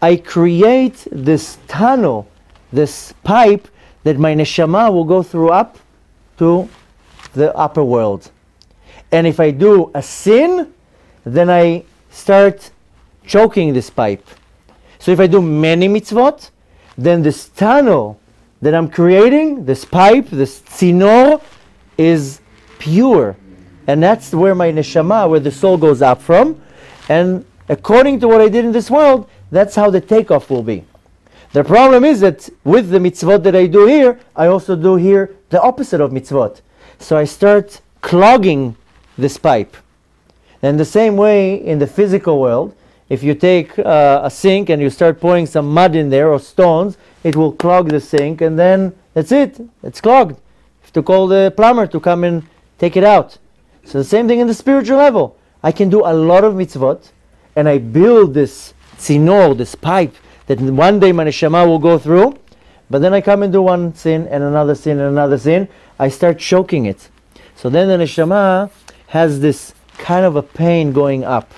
I create this tunnel, this pipe that my neshama will go through up to the upper world. And if I do a sin, then I start choking this pipe. So if I do many mitzvot, then this tunnel that I'm creating, this pipe, this tzinor, is pure. And that's where my neshama, where the soul goes up from. And according to what I did in this world, that's how the takeoff will be. The problem is that with the mitzvot that I do here, I also do here the opposite of mitzvot. So I start clogging this pipe. And the same way in the physical world, if you take uh, a sink and you start pouring some mud in there or stones, it will clog the sink and then that's it. It's clogged. You have to call the plumber to come and take it out. So the same thing in the spiritual level. I can do a lot of mitzvot and I build this tzinor, this pipe that one day my neshama will go through, but then I come and do one sin and another sin and another sin. I start choking it. So then the neshama has this kind of a pain going up.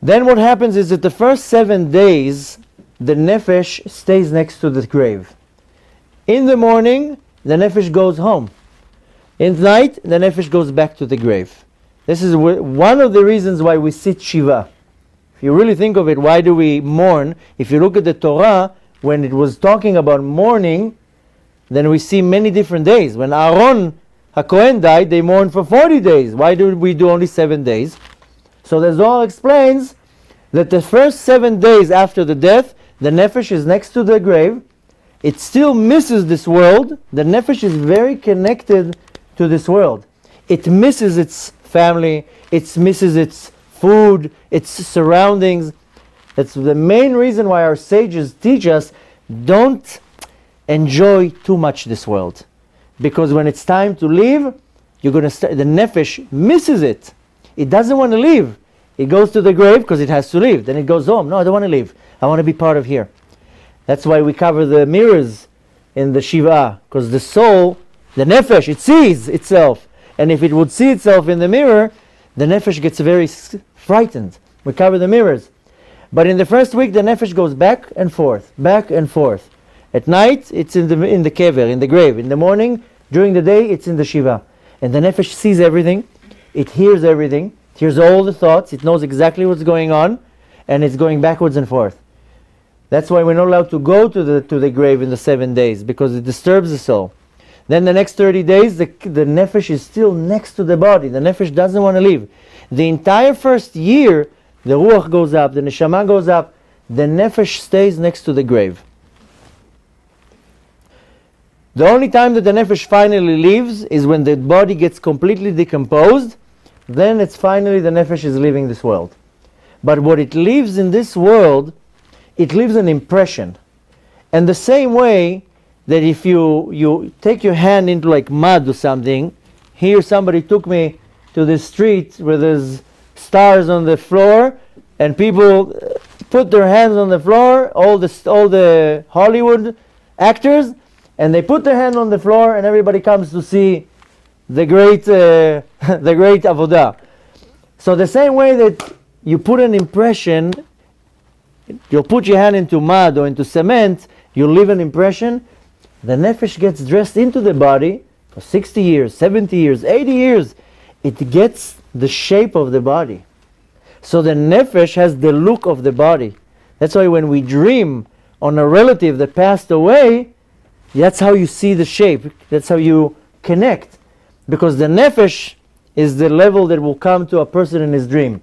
Then what happens is that the first seven days, the nefesh stays next to the grave. In the morning, the nefesh goes home. In the night, the nefesh goes back to the grave. This is one of the reasons why we sit shiva. You really think of it, why do we mourn? If you look at the Torah, when it was talking about mourning, then we see many different days. When Aaron HaKohen died, they mourned for 40 days. Why do we do only 7 days? So the Zohar explains that the first 7 days after the death, the Nefesh is next to the grave. It still misses this world. The Nefesh is very connected to this world. It misses its family, it misses its food, its surroundings. That's the main reason why our sages teach us don't enjoy too much this world. Because when it's time to leave, you're going to start, the nefesh misses it. It doesn't want to leave. It goes to the grave because it has to leave. Then it goes home. No, I don't want to leave. I want to be part of here. That's why we cover the mirrors in the Shiva, because the soul, the nefesh, it sees itself. And if it would see itself in the mirror, the nefesh gets very frightened. We cover the mirrors. But in the first week, the nefesh goes back and forth, back and forth. At night, it's in the, in the kever, in the grave. In the morning, during the day, it's in the Shiva. And the nefesh sees everything, it hears everything, it hears all the thoughts, it knows exactly what's going on, and it's going backwards and forth. That's why we're not allowed to go to the, to the grave in the seven days, because it disturbs the soul. Then the next 30 days, the, the nefesh is still next to the body. The nefesh doesn't want to leave. The entire first year, the ruach goes up, the neshama goes up, the nefesh stays next to the grave. The only time that the nefesh finally leaves is when the body gets completely decomposed. Then it's finally the nefesh is leaving this world. But what it leaves in this world, it leaves an impression. And the same way that if you, you take your hand into like mud or something, here somebody took me to the street where there's stars on the floor and people uh, put their hands on the floor, all the, all the Hollywood actors, and they put their hand on the floor and everybody comes to see the great, uh, [laughs] the great avodah. So the same way that you put an impression, you'll put your hand into mud or into cement, you leave an impression, the nefesh gets dressed into the body for 60 years, 70 years, 80 years. It gets the shape of the body. So the nefesh has the look of the body. That's why when we dream on a relative that passed away, that's how you see the shape. That's how you connect. Because the nefesh is the level that will come to a person in his dream.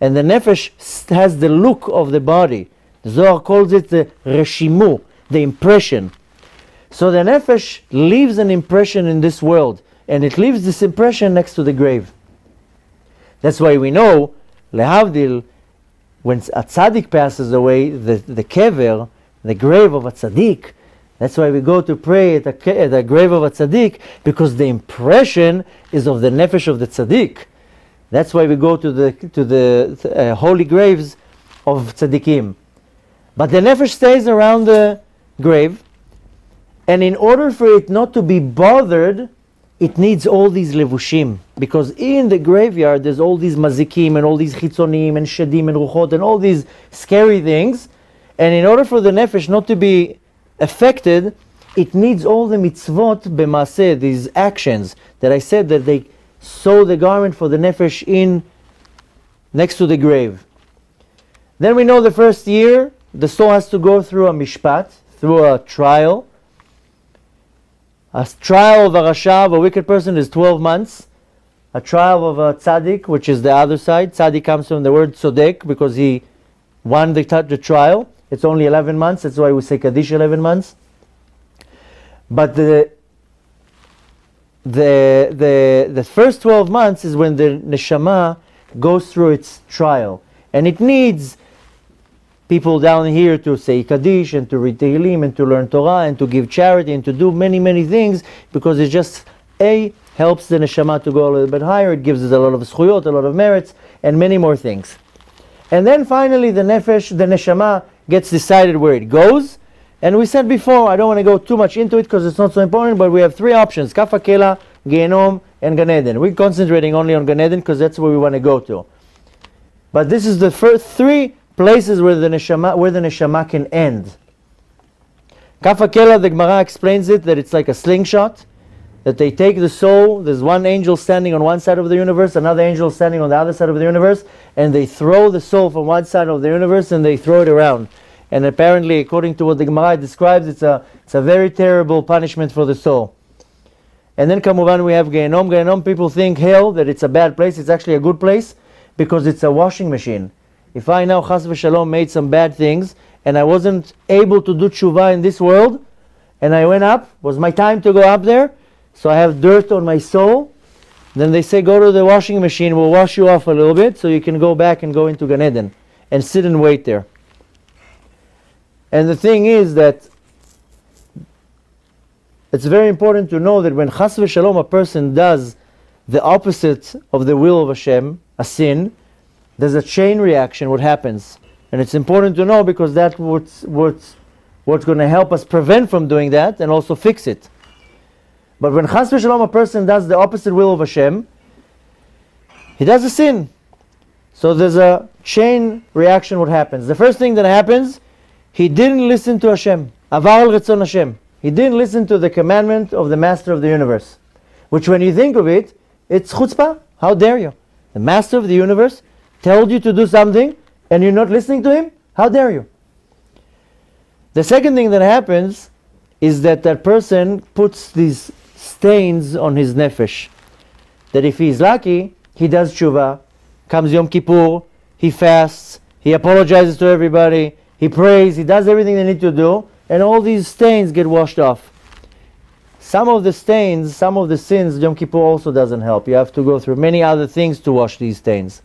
And the nefesh has the look of the body. Zohar calls it the reshimu, the impression. So the nefesh leaves an impression in this world, and it leaves this impression next to the grave. That's why we know, lehavdil, when a tzaddik passes away, the, the kever, the grave of a tzaddik, that's why we go to pray at the, at the grave of a tzaddik, because the impression is of the nefesh of the tzaddik. That's why we go to the, to the uh, holy graves of tzaddikim. But the nefesh stays around the grave, and in order for it not to be bothered, it needs all these levushim. Because in the graveyard, there's all these mazikim and all these chitzonim and shedim and ruchot and all these scary things. And in order for the nefesh not to be affected, it needs all the mitzvot b'maseh, these actions that I said that they sew the garment for the nefesh in next to the grave. Then we know the first year, the soul has to go through a mishpat, through a trial. A trial of a rasha, of a wicked person, is 12 months. A trial of a tzaddik, which is the other side. Tzaddik comes from the word tzodek because he won the, the trial. It's only 11 months. That's why we say Kaddish 11 months. But the the the the first 12 months is when the neshama goes through its trial, and it needs people down here to say Kaddish and to read Tehillim and to learn Torah and to give charity and to do many, many things because it just, A, helps the neshama to go a little bit higher, it gives us a lot of zchuyot, a lot of merits, and many more things. And then finally the nefesh, the neshama, gets decided where it goes. And we said before, I don't want to go too much into it because it's not so important, but we have three options, Kaf HaKela, Gehenom, and Gan Eden. We're concentrating only on Gan Eden because that's where we want to go to. But this is the first three places where the neshama where the neshama can end. Kaf HaKela, the Gemara explains it that it's like a slingshot, that they take the soul. There's one angel standing on one side of the universe, another angel standing on the other side of the universe, and they throw the soul from one side of the universe and they throw it around. And apparently, according to what the Gemara describes, it's a it's a very terrible punishment for the soul. And then, Kamuvan, we have Gehenom. Gehenom, people think hell that it's a bad place. It's actually a good place because it's a washing machine. If I now, chas v'shalom, made some bad things and I wasn't able to do tshuva in this world, and I went up, was my time to go up there, so I have dirt on my soul, then they say go to the washing machine, we'll wash you off a little bit so you can go back and go into Gan Eden and sit and wait there. And the thing is that it's very important to know that when chas v'shalom a person does the opposite of the will of Hashem, a sin, there's a chain reaction what happens and it's important to know because that's what's, what's, what's going to help us prevent from doing that and also fix it. But when chas v'shalom a person does the opposite will of Hashem, he does a sin. So there's a chain reaction what happens. The first thing that happens, he didn't listen to Hashem. Avar Retzon Hashem. He didn't listen to the commandment of the Master of the universe. Which when you think of it, it's chutzpah. How dare you? The Master of the universe told you to do something and you're not listening to him? How dare you? The second thing that happens is that that person puts these stains on his nefesh. That if he's lucky, he does tshuva, comes Yom Kippur, he fasts, he apologizes to everybody, he prays, he does everything they need to do, and all these stains get washed off. Some of the stains, some of the sins, Yom Kippur also doesn't help. You have to go through many other things to wash these stains.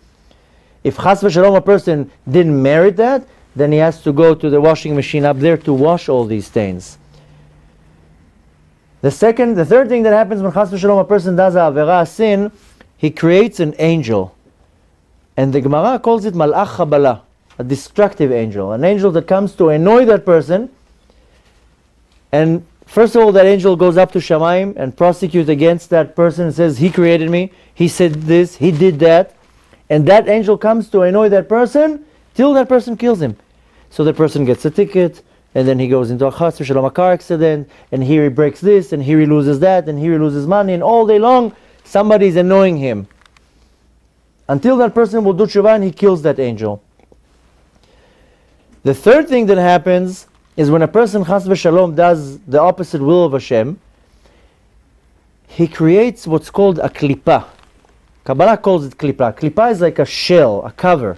If chas v'shalom a person didn't merit that, then he has to go to the washing machine up there to wash all these stains. The second, the third thing that happens when chas v'shalom a person does a avera, sin, he creates an angel. And the Gemara calls it malach chabala, a destructive angel, an angel that comes to annoy that person. And first of all, that angel goes up to Shamaim and prosecutes against that person and says, he created me, he said this, he did that. And that angel comes to annoy that person till that person kills him. So the person gets a ticket, and then he goes into a chas shalom a car accident, and here he breaks this, and here he loses that, and here he loses money, and all day long somebody is annoying him. Until that person will do tshuva and he kills that angel. The third thing that happens is when a person chas v'shalom does the opposite will of Hashem, he creates what's called a klipa. Kabbalah calls it klipa. Klipa is like a shell, a cover.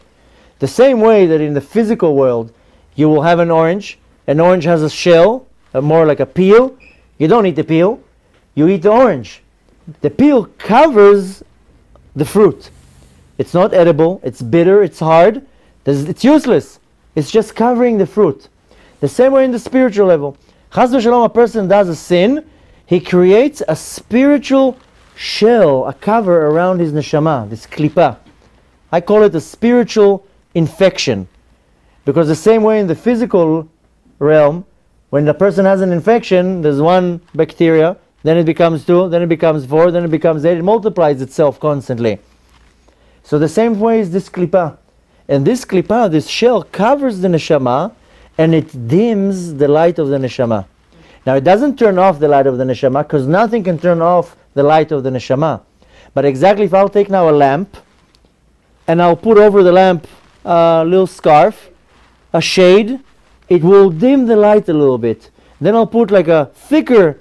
The same way that in the physical world you will have an orange, an orange has a shell, a more like a peel. You don't eat the peel, you eat the orange. The peel covers the fruit. It's not edible, it's bitter, it's hard, it's useless. It's just covering the fruit. The same way in the spiritual level. Chas v'shalom, a person does a sin, he creates a spiritual shell, a cover around his neshama, this klipa. I call it a spiritual infection. Because the same way in the physical realm, when the person has an infection, there's one bacteria, then it becomes two, then it becomes four, then it becomes eight, it multiplies itself constantly. So the same way is this klipa. And this klipa, this shell, covers the neshama and it dims the light of the neshama. Now it doesn't turn off the light of the neshama because nothing can turn off the light of the neshama. But exactly if I'll take now a lamp and I'll put over the lamp a little scarf, a shade, it will dim the light a little bit. Then I'll put like a thicker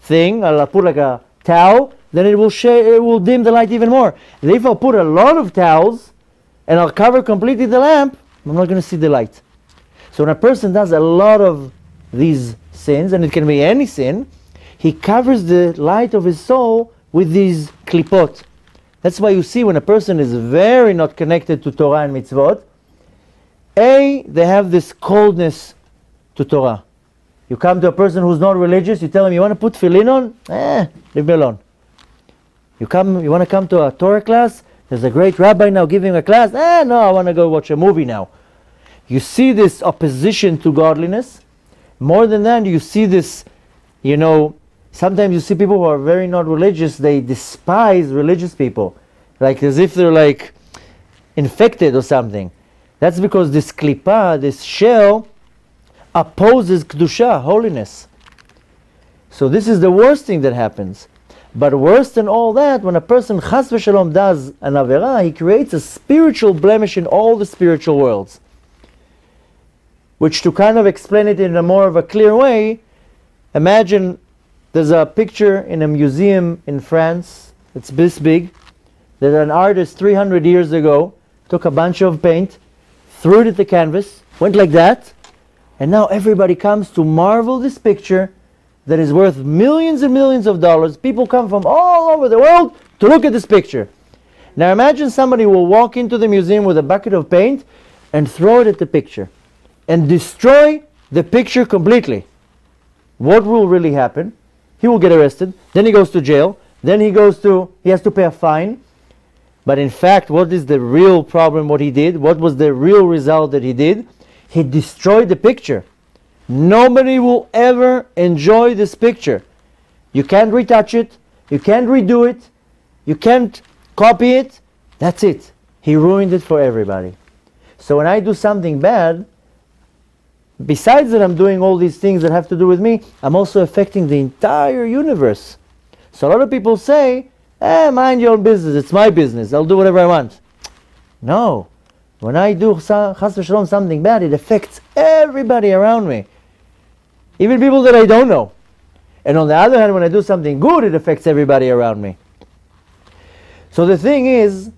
thing, I'll put like a towel, then it will shade, it will dim the light even more. And if I'll put a lot of towels and I'll cover completely the lamp, I'm not going to see the light. So when a person does a lot of these sins, and it can be any sin, he covers the light of his soul with these klipot. That's why you see when a person is very not connected to Torah and mitzvot, A, they have this coldness to Torah. You come to a person who's not religious, you tell him, you want to put tefillin on? Eh, leave me alone. You come, you want to come to a Torah class? There's a great rabbi now giving a class. Eh, no, I want to go watch a movie now. You see this opposition to godliness. More than that, you see this, you know, sometimes you see people who are very not religious, they despise religious people, like as if they're like infected or something. That's because this klipa, this shell, opposes kedusha, holiness. So this is the worst thing that happens. But worse than all that, when a person chas v'shalom does an avera, he creates a spiritual blemish in all the spiritual worlds. Which to kind of explain it in a more of a clear way, imagine there's a picture in a museum in France, it's this big, that an artist 300 years ago took a bunch of paint, threw it at the canvas, went like that, and now everybody comes to marvel this picture that is worth millions and millions of dollars. People come from all over the world to look at this picture. Now imagine somebody will walk into the museum with a bucket of paint and throw it at the picture and destroy the picture completely. What will really happen? He will get arrested, then he goes to jail, then he goes to he has to pay a fine. But in fact, what is the real problem what he did? What was the real result that he did? He destroyed the picture. Nobody will ever enjoy this picture. You can't retouch it, you can't redo it, you can't copy it. That's it. He ruined it for everybody. So when I do something bad, besides that I'm doing all these things that have to do with me, I'm also affecting the entire universe. So a lot of people say, eh, mind your own business, it's my business, I'll do whatever I want. No. When I do something bad, it affects everybody around me. Even people that I don't know. And on the other hand, when I do something good, it affects everybody around me. So the thing is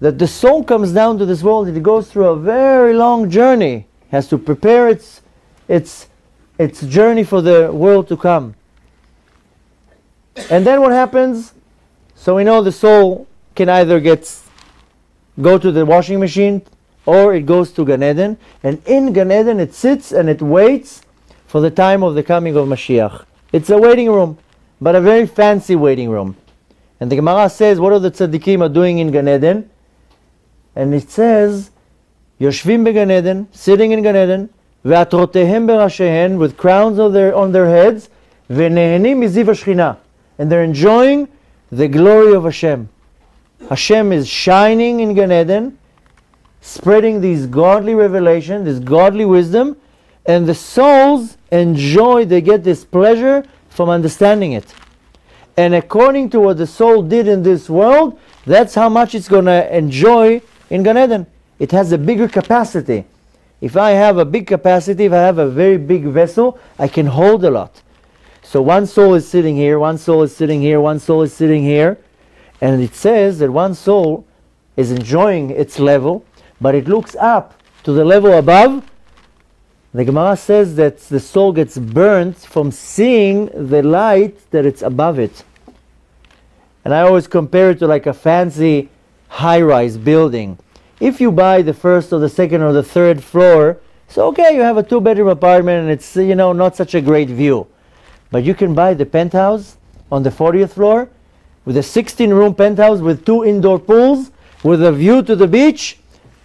that the soul comes down to this world, it goes through a very long journey, has to prepare its, its, its journey for the world to come. And then what happens? So we know the soul can either get go to the washing machine or it goes to Gan Eden. And in Gan Eden it sits and it waits for the time of the coming of Mashiach. It's a waiting room, but a very fancy waiting room. And the Gemara says, what are the tzaddikim are doing in Gan Eden? And it says, Yoshvim beGan Eden, sitting in Gan Eden, ve'atrotehem berashehen, with crowns on their, on their heads, ve'nehenim miziv hashchina. And they're enjoying the glory of Hashem. Hashem is shining in Gan Eden, spreading these godly revelation, this godly wisdom, and the souls enjoy, they get this pleasure from understanding it. And according to what the soul did in this world, that's how much it's going to enjoy in Gan Eden. It has a bigger capacity. If I have a big capacity, if I have a very big vessel, I can hold a lot. So one soul is sitting here, one soul is sitting here, one soul is sitting here, and it says that one soul is enjoying its level, but it looks up to the level above. The Gemara says that the soul gets burnt from seeing the light that it's above it. And I always compare it to like a fancy high rise building. If you buy the first or the second or the third floor, so okay, you have a two bedroom apartment and it's, you know, not such a great view. But you can buy the penthouse on the 40th floor with a 16 room penthouse with two indoor pools with a view to the beach.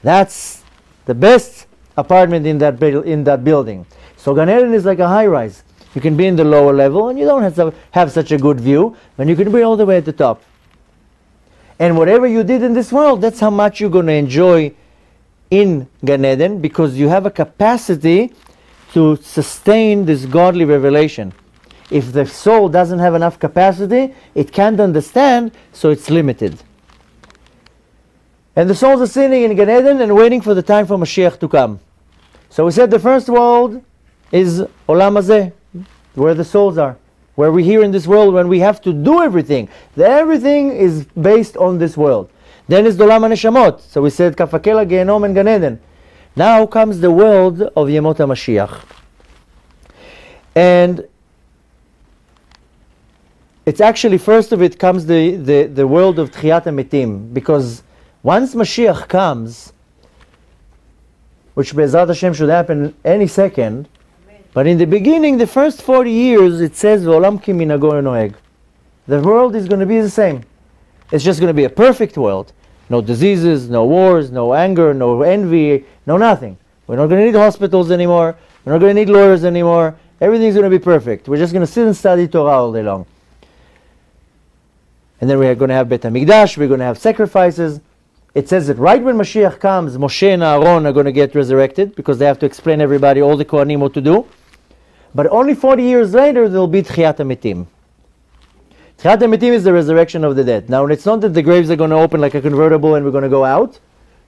That's the best apartment in that, in that building. So Gan Eden is like a high rise. You can be in the lower level and you don't have have such a good view, and you can be all the way at the top. And whatever you did in this world, that's how much you're going to enjoy in Gan Eden because you have a capacity to sustain this godly revelation. If the soul doesn't have enough capacity, it can't understand, so it's limited. And the souls are sitting in Gan Eden and waiting for the time for Mashiach to come. So we said the first world is Olam Hazeh, where the souls are, where we're here in this world when we have to do everything. Everything is based on this world. Then is the Olam HaNeshamot. So we said Kaf HaKela, Gehenom, and Gan Eden. Now comes the world of Yemot HaMashiach. And it's actually first of it comes the, the, the world of Tchiyat HaMetim because once Mashiach comes, which Bezrat Hashem should happen any second, but in the beginning, the first 40 years, it says, ki noeg. The world is going to be the same. It's just going to be a perfect world. No diseases, no wars, no anger, no envy, no nothing. We're not going to need hospitals anymore. We're not going to need lawyers anymore. Everything's going to be perfect. We're just going to sit and study Torah all day long. And then we're going to have Bet HaMikdash, we're going to have sacrifices. It says that right when Mashiach comes, Moshe and Aaron are going to get resurrected because they have to explain everybody, all the Kohanim, what to do. But only 40 years later, there will be Tchiyat HaMetim. Tchiyat HaMetim is the resurrection of the dead. Now, it's not that the graves are going to open like a convertible and we're going to go out.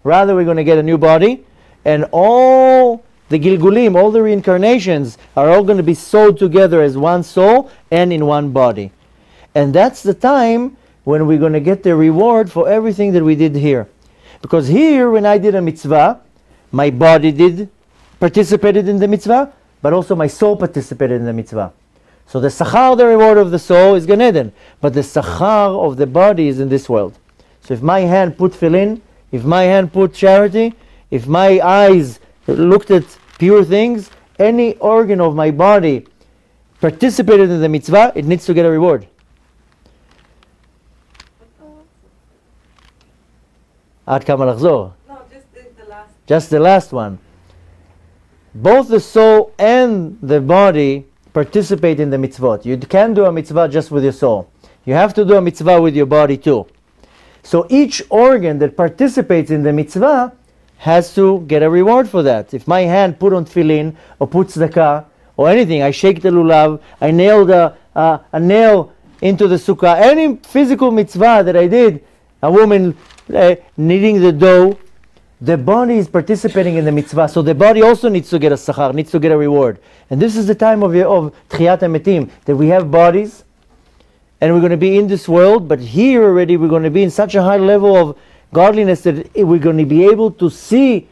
Rather, we're going to get a new body. And all the Gilgulim, all the reincarnations, are all going to be sewed together as one soul and in one body. And that's the time when we're going to get the reward for everything that we did here. Because here, when I did a mitzvah, my body did, participated in the mitzvah, but also my soul participated in the mitzvah. So the sachar, the reward of the soul, is Gan Eden, but the sachar of the body is in this world. So if my hand put filin, if my hand put charity, if my eyes looked at pure things, any organ of my body participated in the mitzvah, it needs to get a reward. עד כמה לחזור? No, just the, the last. Just the last one. both the soul and the body participate in the mitzvot. You can't do a mitzvah just with your soul. You have to do a mitzvah with your body too. So each organ that participates in the mitzvah has to get a reward for that. If my hand put on tefillin or puts tzedakah or anything, I shake the lulav, I nail the, uh, a nail into the sukkah, any physical mitzvah that I did, a woman uh, kneading the dough, the body is participating in the mitzvah, so the body also needs to get a sachar, needs to get a reward. And this is the time of, of Tchiyat HaMetim, that we have bodies, and we're going to be in this world, but here already we're going to be in such a high level of godliness that we're going to be able to see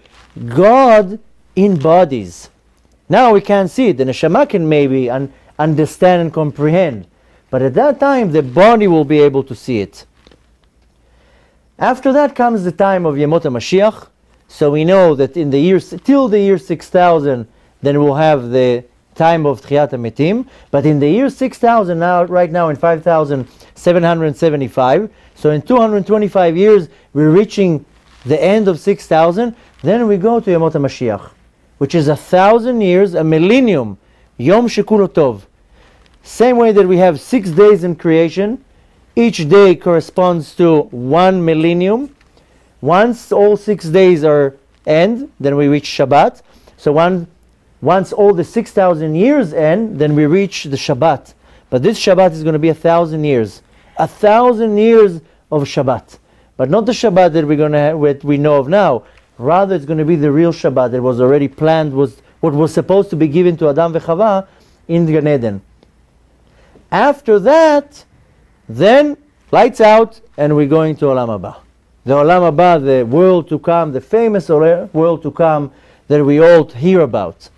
God in bodies. Now we can't see it. The neshama can maybe un- understand and comprehend. But at that time, the body will be able to see it. After that comes the time of Yemot HaMashiach. So we know that in the year, till the year 6000, then we'll have the time of Tchiyat HaMetim. But in the year 6000, now, right now in 5775, so in 225 years, we're reaching the end of 6000. Then we go to Yemot HaMashiach, which is a thousand years, a millennium, Yom Shekulo Tov. Same way that we have six days in creation, each day corresponds to one millennium. Once all six days are end, then we reach Shabbat. So one, once all the 6,000 years end, then we reach the Shabbat. But this Shabbat is going to be a thousand years. A thousand years of Shabbat. But not the Shabbat that we're going to have, what we know of now. Rather, it's going to be the real Shabbat that was already planned, was what was supposed to be given to Adam v'Chava in Gan Eden. After that, then lights out, and we're going to Olam Haba. The Olam Haba, the world to come, the famous world to come that we all hear about.